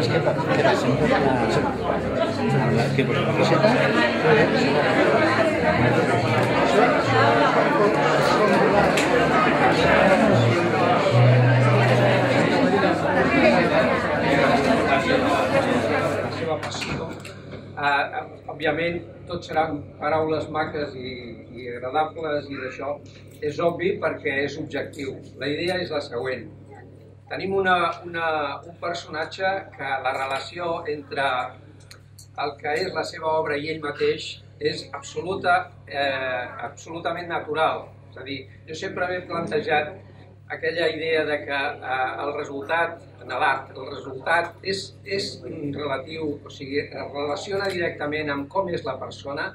Más que queda siempre la, ¿qué, pues, la receta. la passió. Uh, òbviament, tot seran paraules maques i, i agradables i d'això. És obvi perquè és objectiu. La idea és la següent. Tenim una, una, un personatge que la relació entre el que és la seva obra i ell mateix és absoluta, eh, absolutament natural. És a dir, jo sempre m'he plantejat aquella idea de que eh, el resultat en l'art, el resultat és, és relatiu, o sigui, es relaciona directament amb com és la persona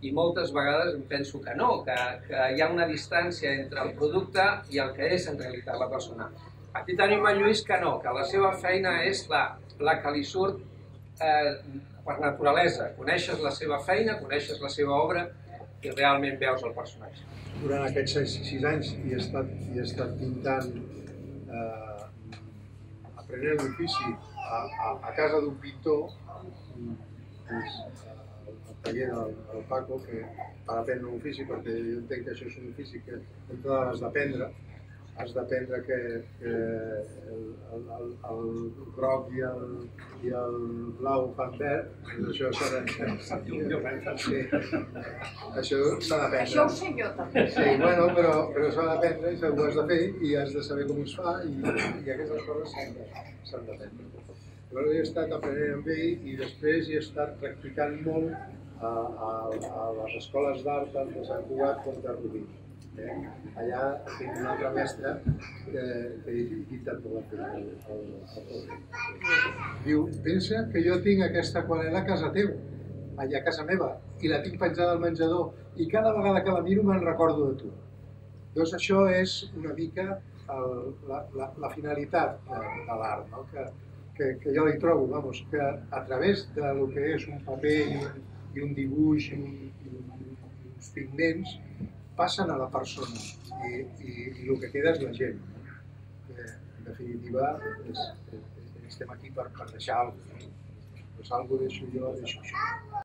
i moltes vegades em penso que no, que, que hi ha una distància entre el producte i el que és en realitat la persona. Aquí tenim en Lluís no, que la seva feina és la, la que li surt eh, per naturalesa. Coneixes la seva feina, coneixes la seva obra i realment veus el personatge. durant aquests sis, sis anys hi he estat, hi he estat pintant, eh, aprenent l'ofici a, a, a casa d'un pintor, és eh, el del, Paco, que per aprendre l'ofici, perquè jo entenc que això és un ofici que d'entrada has d'aprendre, has d'aprendre que, que el, el, el, el groc i el, i el blau fan verd, doncs això s'ha de... Sí. Això s'ha d'aprendre. Això ho sé jo també. Sí, bueno, però, però s'ha d'aprendre i ho has de fer i has de saber com es fa i, i aquestes coses s'han d'aprendre. Llavors he estat aprenent amb ell i després he estat practicant molt a, a, a les escoles d'art tant de Sant Cugat com de Rubí. Allà tinc un altre mestre que, que he molt el, el, el, Diu, pensa que jo tinc aquesta aquarel·la a casa teu, allà a casa meva, i la tinc penjada al menjador, i cada vegada que la miro me'n recordo de tu. Doncs això és una mica el, la, la, la finalitat de, de l'art, no? que, que, que jo hi trobo, vamos, que a través de lo que és un paper i un, i un dibuix i, i uns pigments passen a la persona i, i, i el que queda és la gent. Eh, en definitiva, és, és, estem aquí per, per deixar alguna cosa. Pues algo deixo jo, deixo això.